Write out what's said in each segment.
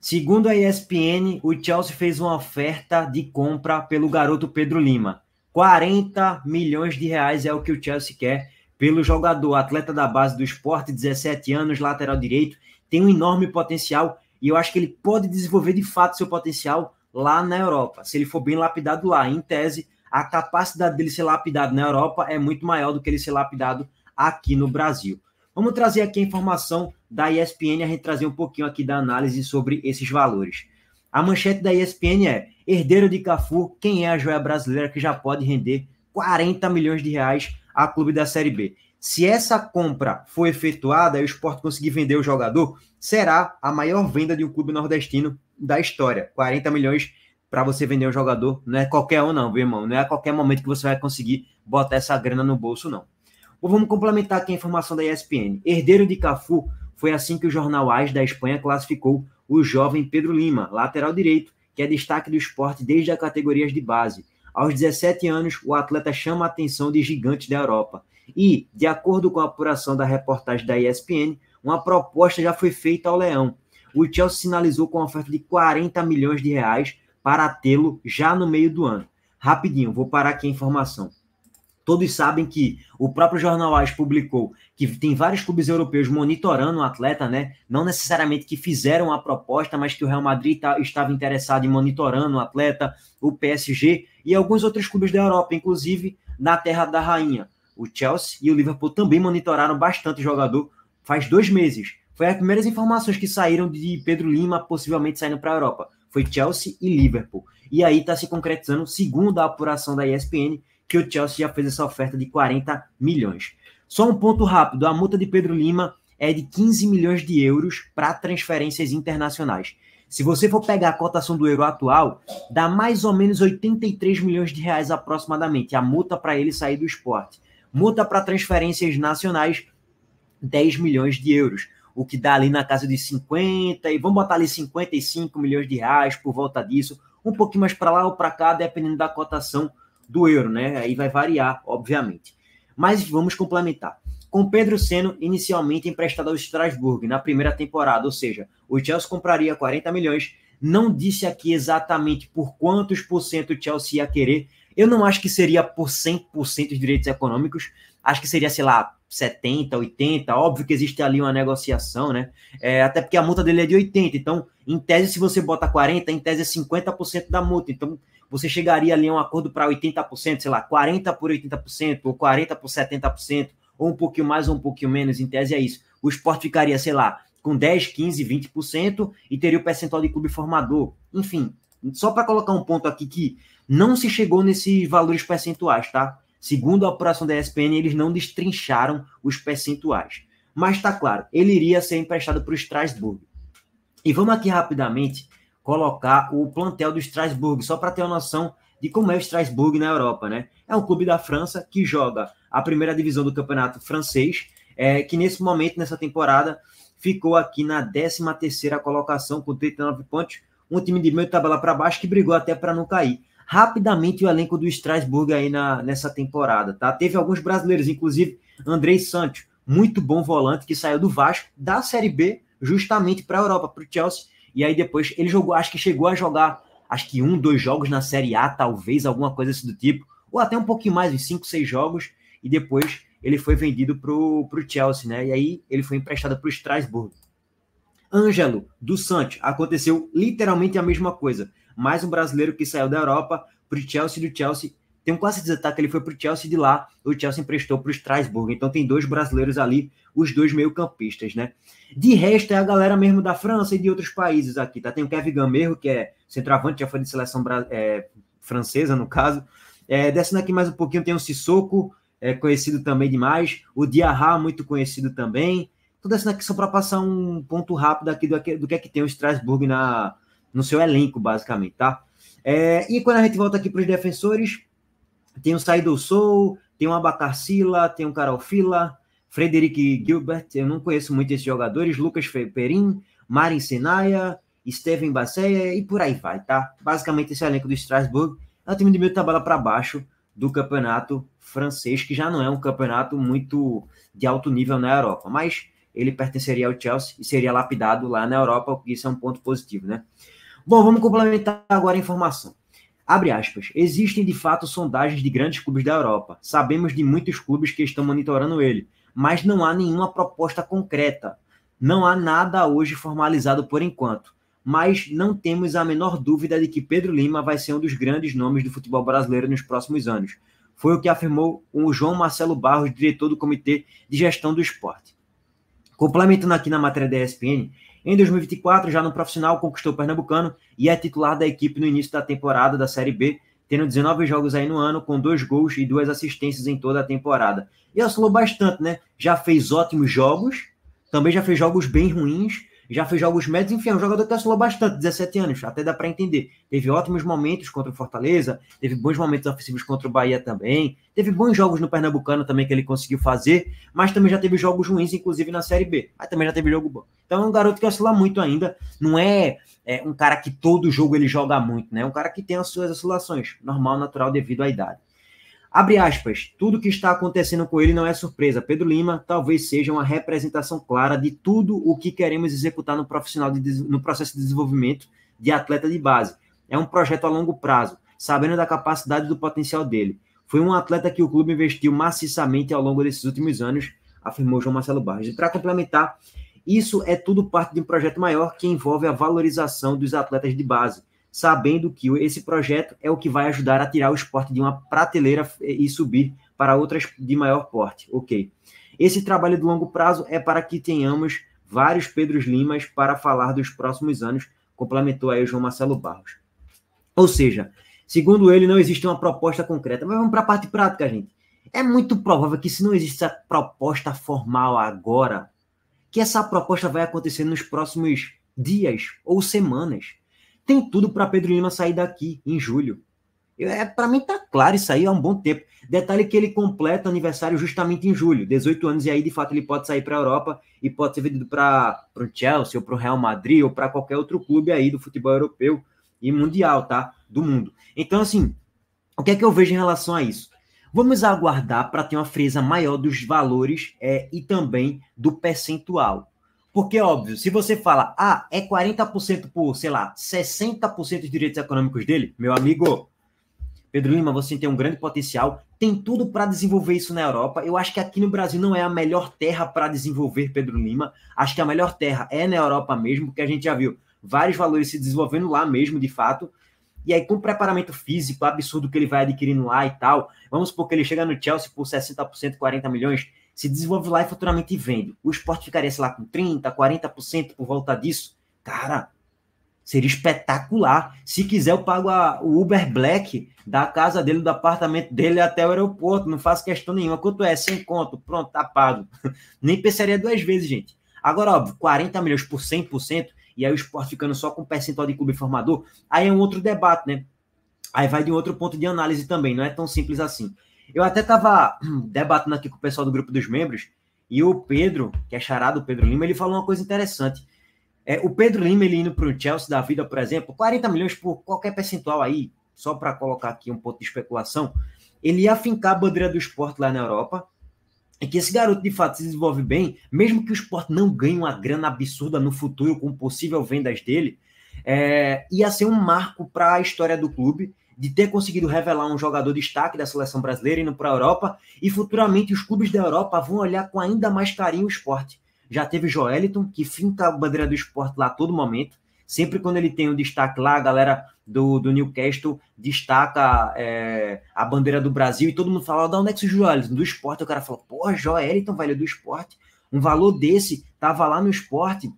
Segundo a ESPN, o Chelsea fez uma oferta de compra pelo garoto Pedro Lima. 40 milhões de reais é o que o Chelsea quer pelo jogador, atleta da base do esporte, 17 anos, lateral direito, tem um enorme potencial e eu acho que ele pode desenvolver de fato seu potencial lá na Europa. Se ele for bem lapidado lá, em tese, a capacidade dele ser lapidado na Europa é muito maior do que ele ser lapidado aqui no Brasil. Vamos trazer aqui a informação da ESPN, a gente trazer um pouquinho aqui da análise sobre esses valores. A manchete da ESPN é: herdeiro de Cafu, quem é a joia brasileira que já pode render 40 milhões de reais a clube da Série B? Se essa compra for efetuada e o esporte conseguir vender o jogador, será a maior venda de um clube nordestino da história. 40 milhões para você vender um jogador não é qualquer um, não, viu, irmão? Não é a qualquer momento que você vai conseguir botar essa grana no bolso, não. Vamos complementar aqui a informação da ESPN. Herdeiro de Cafu foi assim que o jornal AS da Espanha classificou o jovem Pedro Lima, lateral direito, que é destaque do esporte desde as categorias de base. Aos 17 anos, o atleta chama a atenção de gigantes da Europa. E, de acordo com a apuração da reportagem da ESPN, uma proposta já foi feita ao Leão. O Chelsea sinalizou com uma oferta de 40 milhões de reais para tê-lo já no meio do ano. Rapidinho, vou parar aqui a informação. Todos sabem que o próprio Jornal AS publicou que tem vários clubes europeus monitorando o atleta, né? Não necessariamente que fizeram a proposta, mas que o Real Madrid tá, estava interessado em monitorando o atleta, o PSG e alguns outros clubes da Europa, inclusive na Terra da Rainha. O Chelsea e o Liverpool também monitoraram bastante o jogador faz dois meses. Foi as primeiras informações que saíram de Pedro Lima possivelmente saindo para a Europa. Foi Chelsea e Liverpool. E aí está se concretizando, segundo a apuração da ESPN, que o Chelsea já fez essa oferta de 40 milhões. Só um ponto rápido: a multa de Pedro Lima é de 15 milhões de euros para transferências internacionais. Se você for pegar a cotação do euro atual, dá mais ou menos 83 milhões de reais aproximadamente a multa para ele sair do esporte. Multa para transferências nacionais, 10 milhões de euros, o que dá ali na casa de 50 e vamos botar ali 55 milhões de reais por volta disso, um pouquinho mais para lá ou para cá, dependendo da cotação do euro, né? Aí vai variar, obviamente. Mas vamos complementar. Com Pedro sendo inicialmente emprestado ao Strasbourg na primeira temporada, ou seja, o Chelsea compraria 40 milhões. Não disse aqui exatamente por quantos por cento o Chelsea ia querer. Eu não acho que seria por 100% de direitos econômicos. Acho que seria, sei lá, 70, 80. Óbvio que existe ali uma negociação, né? É, até porque a multa dele é de 80. Então, em tese, se você bota 40, em tese é 50% da multa. Então, você chegaria ali a um acordo para 80%, sei lá, 40% por 80%, ou 40% por 70%, ou um pouquinho mais ou um pouquinho menos, em tese é isso. O esporte ficaria, sei lá, com 10, 15, 20% e teria o percentual de clube formador. Enfim, só para colocar um ponto aqui que não se chegou nesses valores percentuais, tá? Segundo a apuração da ESPN, eles não destrincharam os percentuais. Mas está claro, ele iria ser emprestado para o Strasbourg. E vamos aqui rapidamente colocar o plantel do Strasbourg, só para ter uma noção de como é o Strasbourg na Europa, né? É um clube da França que joga a primeira divisão do campeonato francês, é, que nesse momento, nessa temporada, ficou aqui na 13 terceira colocação com 39 pontos, um time de meio tabela para baixo que brigou até para não cair. Rapidamente o elenco do Strasbourg aí na, nessa temporada, tá? Teve alguns brasileiros, inclusive Andrei Santos, muito bom volante que saiu do Vasco da Série B justamente para a Europa, para o Chelsea e aí depois ele jogou, acho que chegou a jogar, acho que um, dois jogos na Série A, talvez, alguma coisa assim do tipo, ou até um pouquinho mais, uns cinco, seis jogos, e depois ele foi vendido para o Chelsea, né? E aí ele foi emprestado para o Strasbourg. Ângelo, do Santos, aconteceu literalmente a mesma coisa. Mais um brasileiro que saiu da Europa para o Chelsea, do Chelsea tenho quase certeza tá, ele foi para o Chelsea de lá, o Chelsea emprestou para o Strasbourg. Então tem dois brasileiros ali, os dois meio-campistas, né? De resto, é a galera mesmo da França e de outros países aqui, tá? Tem o Kevin Gamerro, que é centroavante, já foi de seleção é, francesa, no caso. É, descendo aqui mais um pouquinho, tem o Sissoko, é, conhecido também demais. O Diarra, muito conhecido também. Tô descendo aqui só para passar um ponto rápido aqui do, do que é que tem o Strasbourg na, no seu elenco, basicamente, tá? É, e quando a gente volta aqui para os defensores, tem o Saido Soul, tem o Abacarcila, tem o Carol Fila, Frederic Gilbert, eu não conheço muito esses jogadores, Lucas Perin, Marin Senaia, Steven Baceia e por aí vai, tá? Basicamente esse elenco do Strasbourg é o time de meio tabela para baixo do campeonato francês, que já não é um campeonato muito de alto nível na Europa, mas ele pertenceria ao Chelsea e seria lapidado lá na Europa, isso é um ponto positivo, né? Bom, vamos complementar agora a informação. Abre aspas. Existem de fato sondagens de grandes clubes da Europa. Sabemos de muitos clubes que estão monitorando ele, mas não há nenhuma proposta concreta. Não há nada hoje formalizado por enquanto. Mas não temos a menor dúvida de que Pedro Lima vai ser um dos grandes nomes do futebol brasileiro nos próximos anos. Foi o que afirmou o João Marcelo Barros, diretor do Comitê de Gestão do Esporte. Complementando aqui na matéria da ESPN, em 2024, já no profissional, conquistou o Pernambucano e é titular da equipe no início da temporada da Série B, tendo 19 jogos aí no ano, com dois gols e duas assistências em toda a temporada. E oscilou bastante, né? Já fez ótimos jogos, também já fez jogos bem ruins, já fez jogos médios, enfim, é um jogador que oscilou bastante, 17 anos, até dá para entender. Teve ótimos momentos contra o Fortaleza, teve bons momentos ofensivos contra o Bahia também, teve bons jogos no Pernambucano também que ele conseguiu fazer, mas também já teve jogos ruins, inclusive na Série B, mas também já teve jogo bom. Então é um garoto que oscila muito ainda, não é, é um cara que todo jogo ele joga muito, né? É um cara que tem as suas oscilações, normal, natural, devido à idade. Abre aspas, tudo que está acontecendo com ele não é surpresa. Pedro Lima talvez seja uma representação clara de tudo o que queremos executar no, profissional de, no processo de desenvolvimento de atleta de base. É um projeto a longo prazo, sabendo da capacidade e do potencial dele. Foi um atleta que o clube investiu maciçamente ao longo desses últimos anos, afirmou João Marcelo Barros. E para complementar, isso é tudo parte de um projeto maior que envolve a valorização dos atletas de base sabendo que esse projeto é o que vai ajudar a tirar o esporte de uma prateleira e subir para outras de maior porte. Ok. Esse trabalho de longo prazo é para que tenhamos vários Pedros Limas para falar dos próximos anos, complementou aí o João Marcelo Barros. Ou seja, segundo ele, não existe uma proposta concreta. Mas vamos para a parte prática, gente. É muito provável que se não existe essa proposta formal agora, que essa proposta vai acontecer nos próximos dias ou semanas tem tudo para Pedro Lima sair daqui em julho. É, para mim tá claro isso aí há um bom tempo. Detalhe que ele completa aniversário justamente em julho, 18 anos, e aí de fato ele pode sair para a Europa e pode ser vendido para o Chelsea ou para o Real Madrid ou para qualquer outro clube aí do futebol europeu e mundial, tá? Do mundo. Então, assim, o que é que eu vejo em relação a isso? Vamos aguardar para ter uma frieza maior dos valores é, e também do percentual. Porque, óbvio, se você fala, ah, é 40% por, sei lá, 60% de direitos econômicos dele, meu amigo, Pedro Lima, você tem um grande potencial, tem tudo para desenvolver isso na Europa. Eu acho que aqui no Brasil não é a melhor terra para desenvolver Pedro Lima. Acho que a melhor terra é na Europa mesmo, porque a gente já viu vários valores se desenvolvendo lá mesmo, de fato. E aí, com o preparamento físico absurdo que ele vai adquirindo lá e tal, vamos supor que ele chega no Chelsea por 60%, 40 milhões se desenvolve lá e futuramente vende. O esporte ficaria, sei lá, com 30%, 40% por volta disso. Cara, seria espetacular. Se quiser, eu pago a, o Uber Black da casa dele, do apartamento dele até o aeroporto. Não faço questão nenhuma. Quanto é? Sem conto. Pronto, tá pago. Nem pensaria duas vezes, gente. Agora, óbvio, 40 milhões por 100%, e aí o esporte ficando só com percentual de clube formador, aí é um outro debate, né? Aí vai de um outro ponto de análise também. Não é tão simples assim. Eu até estava debatendo aqui com o pessoal do grupo dos membros, e o Pedro, que é charado, o Pedro Lima, ele falou uma coisa interessante. É, o Pedro Lima, ele indo para o Chelsea da vida, por exemplo, 40 milhões por qualquer percentual aí, só para colocar aqui um ponto de especulação, ele ia fincar a bandeira do esporte lá na Europa, e que esse garoto de fato se desenvolve bem, mesmo que o esporte não ganhe uma grana absurda no futuro com possível vendas dele, é, ia ser um marco para a história do clube de ter conseguido revelar um jogador de destaque da seleção brasileira indo para a Europa e futuramente os clubes da Europa vão olhar com ainda mais carinho o esporte. Já teve Joeliton, que finca a bandeira do esporte lá a todo momento. Sempre quando ele tem um destaque lá, a galera do, do Newcastle destaca é, a bandeira do Brasil e todo mundo fala, da onde é que Joeliton? Do esporte. O cara fala, pô, Joeliton, velho, do esporte. Um valor desse, tava lá no esporte.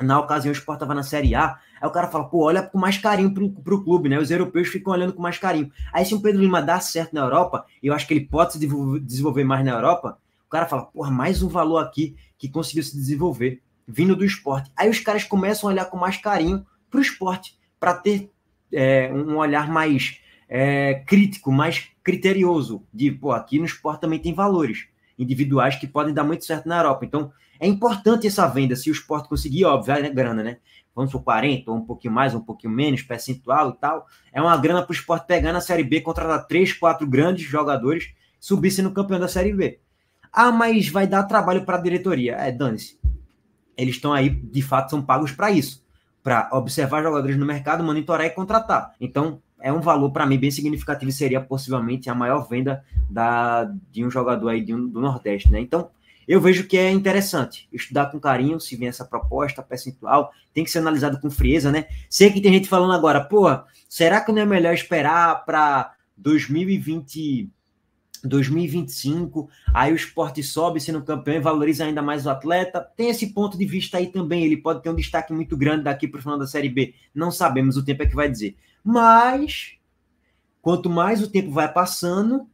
Na ocasião, o esporte estava na Série A. Aí o cara fala, pô, olha com mais carinho pro, pro clube, né? Os europeus ficam olhando com mais carinho. Aí se o Pedro Lima dá certo na Europa, e eu acho que ele pode se desenvolver mais na Europa, o cara fala, porra, mais um valor aqui que conseguiu se desenvolver, vindo do esporte. Aí os caras começam a olhar com mais carinho pro esporte, para ter é, um olhar mais é, crítico, mais criterioso, de, pô, aqui no esporte também tem valores individuais que podem dar muito certo na Europa. Então, é importante essa venda, se o esporte conseguir, óbvio, é grana, né? Vamos por 40, ou um pouquinho mais, um pouquinho menos, percentual e tal, é uma grana para o esporte pegar na Série B, contratar três, quatro grandes jogadores, subissem no campeão da Série B. Ah, mas vai dar trabalho para a diretoria. É, dane-se. Eles estão aí, de fato, são pagos para isso. Para observar jogadores no mercado, monitorar e contratar. Então, é um valor para mim bem significativo seria possivelmente a maior venda da, de um jogador aí de um, do Nordeste, né? Então, eu vejo que é interessante estudar com carinho se vem essa proposta percentual, tem que ser analisado com frieza, né? Sei que tem gente falando agora, pô, será que não é melhor esperar para 2020 2025, aí o esporte sobe sendo campeão e valoriza ainda mais o atleta. Tem esse ponto de vista aí também. Ele pode ter um destaque muito grande daqui para o final da Série B. Não sabemos, o tempo é que vai dizer. Mas, quanto mais o tempo vai passando,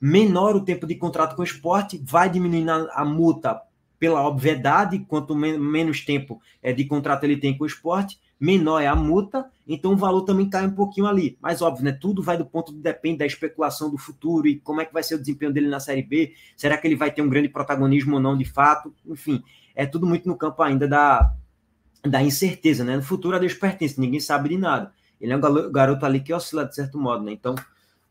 menor o tempo de contrato com o esporte, vai diminuindo a, multa pela obviedade, quanto men menos tempo é, de contrato ele tem com o esporte, menor é a multa, então o valor também cai um pouquinho ali. Mas óbvio, né? Tudo vai do ponto de depende da especulação do futuro e como é que vai ser o desempenho dele na Série B. Será que ele vai ter um grande protagonismo ou não de fato? Enfim, é tudo muito no campo ainda da, da incerteza, né? No futuro a Deus pertence, ninguém sabe de nada. Ele é um garoto ali que oscila de certo modo, né? Então,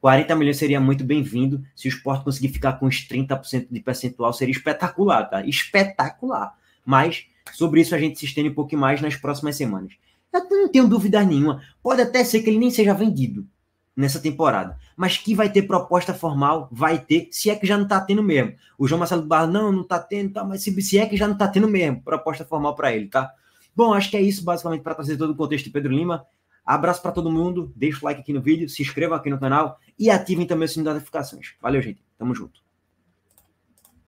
40 milhões seria muito bem-vindo. Se o esporte conseguir ficar com uns 30% de percentual, seria espetacular, tá? Espetacular. Mas sobre isso a gente se estende um pouco mais nas próximas semanas. Eu não tenho dúvida nenhuma. Pode até ser que ele nem seja vendido nessa temporada. Mas que vai ter proposta formal, vai ter, se é que já não tá tendo mesmo. O João Marcelo Barra, não, não tá tendo, tá, mas se, se é que já não tá tendo mesmo, proposta formal para ele, tá? Bom, acho que é isso basicamente para trazer todo o contexto de Pedro Lima. Abraço para todo mundo, deixa o like aqui no vídeo, se inscrevam aqui no canal e ativem também o sininho das notificações. Valeu, gente. Tamo junto.